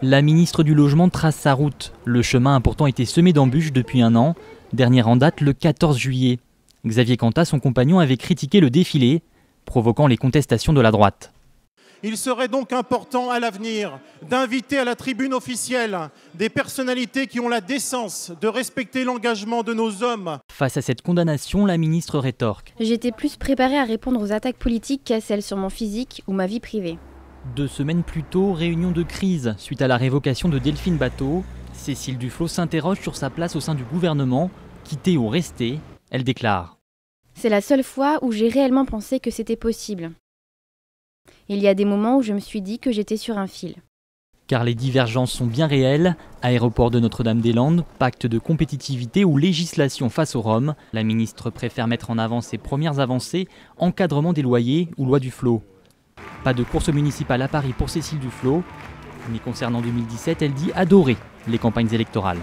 La ministre du Logement trace sa route. Le chemin a pourtant été semé d'embûches depuis un an. Dernière en date le 14 juillet. Xavier Cantat, son compagnon, avait critiqué le défilé, provoquant les contestations de la droite. Il serait donc important à l'avenir d'inviter à la tribune officielle des personnalités qui ont la décence de respecter l'engagement de nos hommes. Face à cette condamnation, la ministre rétorque. J'étais plus préparée à répondre aux attaques politiques qu'à celles sur mon physique ou ma vie privée. Deux semaines plus tôt, réunion de crise suite à la révocation de Delphine Bateau. Cécile Duflot s'interroge sur sa place au sein du gouvernement, quitter ou rester. Elle déclare C'est la seule fois où j'ai réellement pensé que c'était possible. Il y a des moments où je me suis dit que j'étais sur un fil. Car les divergences sont bien réelles. Aéroport de Notre-Dame-des-Landes, pacte de compétitivité ou législation face aux Roms, la ministre préfère mettre en avant ses premières avancées, encadrement des loyers ou loi du flot. Pas de course municipale à Paris pour Cécile Duflot, mais concernant 2017, elle dit adorer les campagnes électorales.